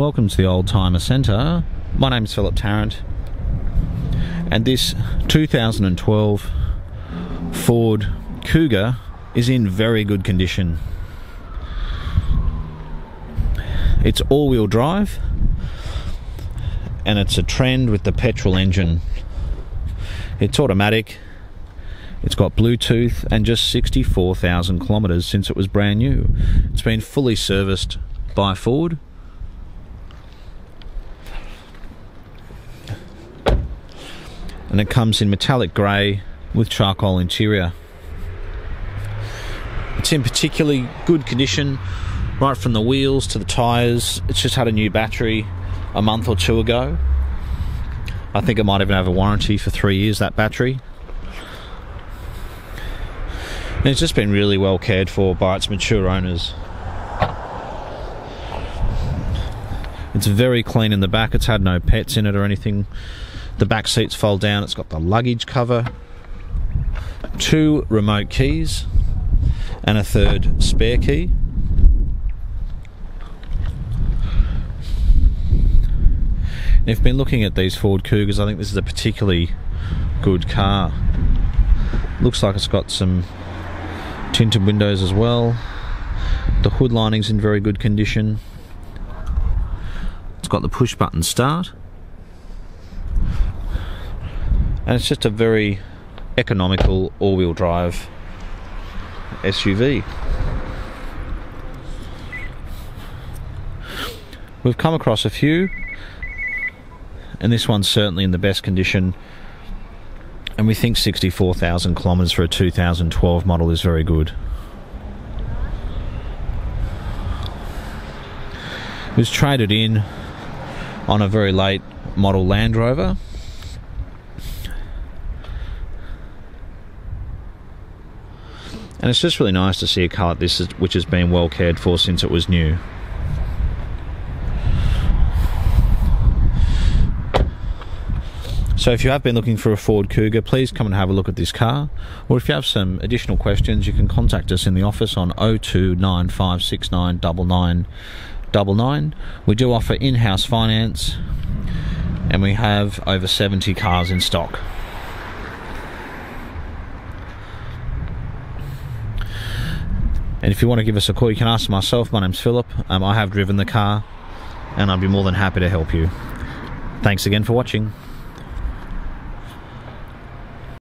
Welcome to the Oldtimer Centre. My name is Philip Tarrant, and this 2012 Ford Kuga is in very good condition. It's all wheel drive, and it's a trend with the petrol engine. It's automatic, it's got Bluetooth, and just 64,000 kilometres since it was brand new. It's been fully serviced by Ford. And it comes in metallic grey with charcoal interior. It's in particularly good condition, right from the wheels to the tyres. It's just had a new battery a month or two ago. I think it might even have a warranty for three years, that battery. And it's just been really well cared for by its mature owners. It's very clean in the back, it's had no pets in it or anything. The back seats fold down, it's got the luggage cover, two remote keys, and a third spare key. And if been looking at these Ford Kugas, I think this is a particularly good car. Looks like it's got some tinted windows as well. The hood lining's in very good condition. Got the push button start. And it's just a very economical all wheel drive SUV. We've come across a few, and this one's certainly in the best condition. And we think 64,000 kilometres for a 2012 model is very good. It was traded in on a very late model Land Rover. And it's just really nice to see a car like this which has been well cared for since it was new. So if you have been looking for a Ford Kuga, please come and have a look at this car. Or if you have some additional questions, you can contact us in the office on oh 0295699999. We do offer in-house finance and we have over 70 cars in stock. And if you want to give us a call, you can ask myself. My name's Philip. Um, I have driven the car and I'd be more than happy to help you. Thanks again for watching.